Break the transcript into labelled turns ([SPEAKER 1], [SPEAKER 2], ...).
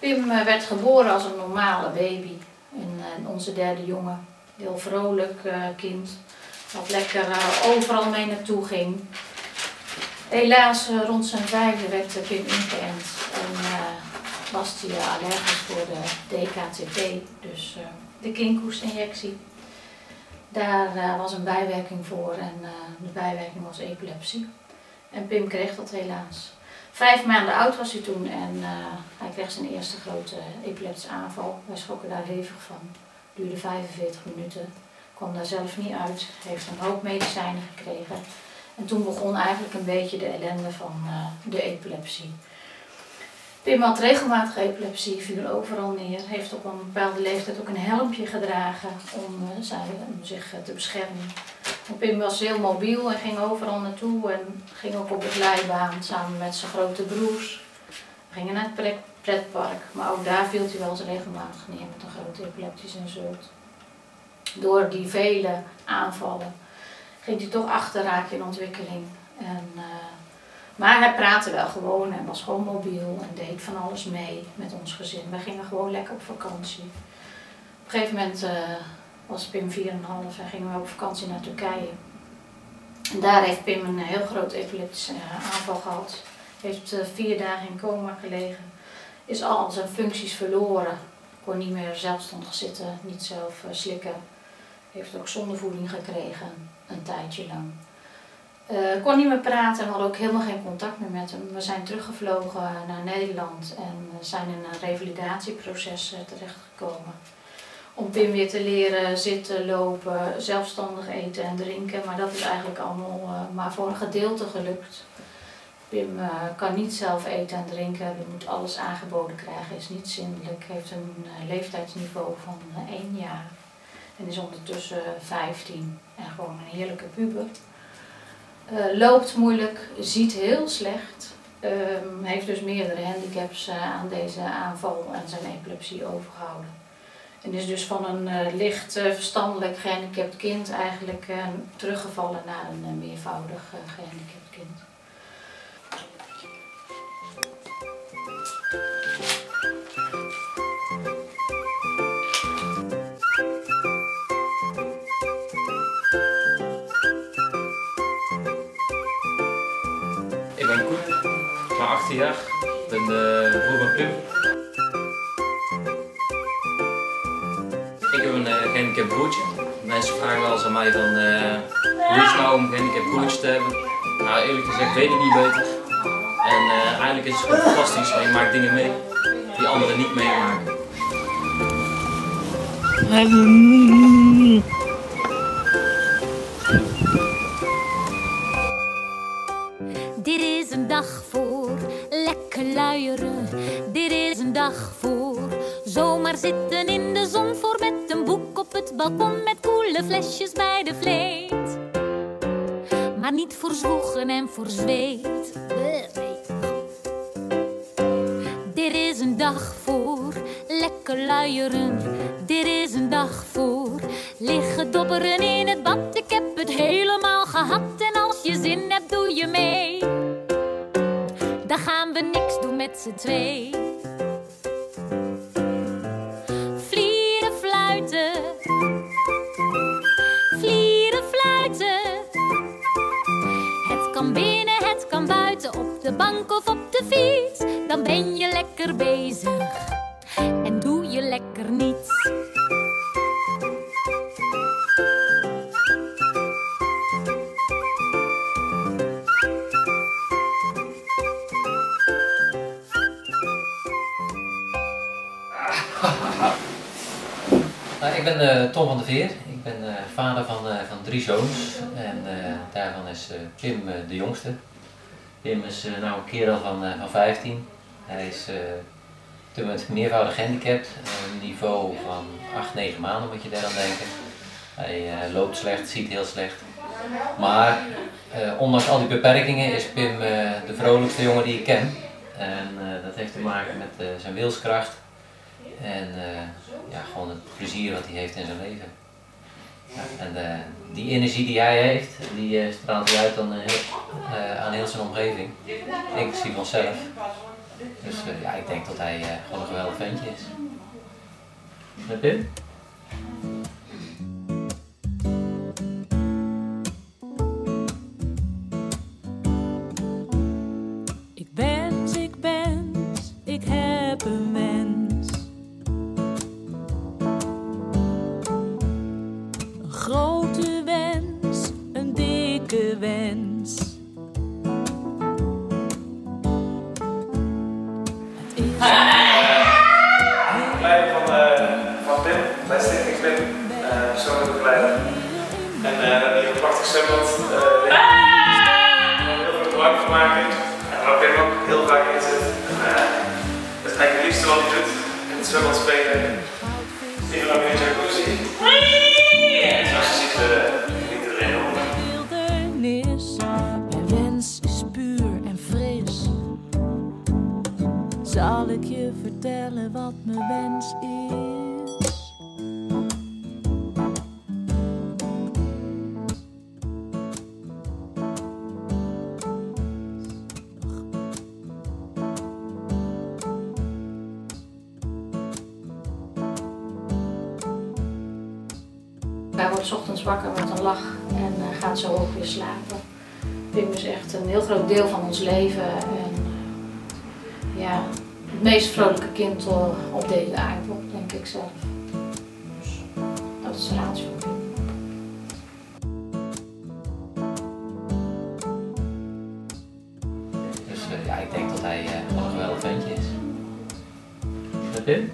[SPEAKER 1] Pim eh, werd geboren als een normale baby. En eh, onze derde jongen. Heel vrolijk eh, kind. Wat lekker overal mee naartoe ging. Helaas rond zijn vijfde werd Pim ingeënt. En eh, was hij allergisch voor de DKTP. Dus eh, de kinkhoestinjectie. Daar was een bijwerking voor en de bijwerking was epilepsie. En Pim kreeg dat helaas. Vijf maanden oud was hij toen en eh, hij kreeg zijn eerste grote epileptische aanval. Wij schrokken daar hevig van. Duurde 45 minuten. Kwam daar zelf niet uit. Heeft een hoop medicijnen gekregen. En toen begon eigenlijk een beetje de ellende van eh, de epilepsie. Pim had regelmatig epilepsie, viel overal neer. Heeft op een bepaalde leeftijd ook een helmpje gedragen om, eh, om zich eh, te beschermen. En Pim was heel mobiel en ging overal naartoe en ging ook op de glijbaan samen met zijn grote broers. We gingen naar het pret- pretpark, maar ook daar viel hij wel eens regelmatig neer met een grote epileptische insult. Door die vele aanvallen ging hij toch achterraken in ontwikkeling. En, eh, maar hij praatte wel gewoon en was gewoon mobiel en deed van alles mee met ons gezin. Wij gingen gewoon lekker op vakantie. Op een gegeven moment eh, was Pim 4,5 en gingen we op vakantie naar Turkije. En daar heeft Pim een heel groot epileptische eh, aanval gehad. Heeft eh, vier dagen in coma gelegen. Is al zijn functies verloren. Kon niet meer zelfstandig zitten, niet zelf slikken. Heeft ook zondevoeding gekregen, een tijdje lang. Eh, kon niet meer praten en hadden ook helemaal geen contact meer met hem. We zijn teruggevlogen naar Nederland en zijn in een revalidatieproces eh, terechtgekomen. Om Pim weer te leren zitten, lopen, zelfstandig eten en drinken. Maar dat is eigenlijk allemaal eh, maar voor een gedeelte gelukt. Pim kan niet zelf eten en drinken, hij moet alles aangeboden krijgen, is niet zindelijk, heeft een leeftijdsniveau van 1 jaar. En is ondertussen 15 en gewoon een heerlijke puber. Eh, loopt moeilijk, ziet heel slecht. Ehm, heeft dus meerdere handicaps eh, aan deze aanval en zijn epilepsie overgehouden. En is dus van een eh, licht verstandelijk gehandicapt kind eigenlijk teruggevallen naar een meervoudig eh, gehandicapt kind.
[SPEAKER 2] 18 jaar, ik ben de broer van Pim. Ik heb een uh, gehandicapt broertje. Mensen vragen wel eens aan mij van eh, hoe is het nou om een gehandicapt broertje te hebben. Nou eerlijk gezegd weet ik niet beter. En eh, eigenlijk is het fantastisch, want je maakt dingen mee die anderen niet meemaken.
[SPEAKER 3] Dit is een dag voor dag voor zomaar zitten in de zon voor met een boek op het balkon met koele flesjes bij de vleet. Maar niet voor zwoegen en voor zweet. Dit is een dag voor lekker luieren. Dit is een dag voor liggen dobberen in het bad. Ik heb het helemaal gehad en als je zin hebt doe je mee. Dan gaan we niks doen met z'n twee. De bank of op de fiets. Dan ben je lekker bezig en doe je lekker niets.
[SPEAKER 4] Nou, ik ben eh, Tom van der Veer. Ik ben eh, vader van, eh, van drie zoons. En daarvan is eh, de jongste. Pim is eh, nou een kerel van, eh, van 15. Hij is eh, op dit moment meervoudig gehandicapt. Een niveau van 8, 9 maanden moet je daaraan denken. Hij eh, loopt slecht, ziet heel slecht. Maar eh, ondanks al die beperkingen is Pim eh, de vrolijkste jongen die ik ken. En eh, dat heeft te maken met eh, zijn wilskracht. En eh, ja, gewoon het plezier wat hij heeft in zijn leven. En eh, die energie die hij heeft, die eh, straalt hij uit aan, eh, heel, aan heel zijn omgeving, inclusief onszelf. Dus ja, ik denk dat hij gewoon een geweldig ventje is. Met Pim?
[SPEAKER 5] Prachtig zwembad. eh we heel veel gebruik van maken. En waar Pim ook heel vaak in zit. Eh, dat is eigenlijk het liefste wat hij doet. In het zwembad spelen. Hier ook in de jacuzzi. En zoals je ziet, eh geniet iedereen.
[SPEAKER 6] Mijn wens is puur en fris. Zal ik je vertellen wat mijn wens
[SPEAKER 1] Wordt 's ochtends wakker met een lach en gaat zo ook weer slapen. Pim is echt een heel groot deel van ons leven. En eh, ja, het meest vrolijke kind eh, op deze aardbol, denk ik zelf. Dus dat is de raadsel van Pim.
[SPEAKER 4] Dus ja, ik denk dat hij een geweldig ventje is. Pim?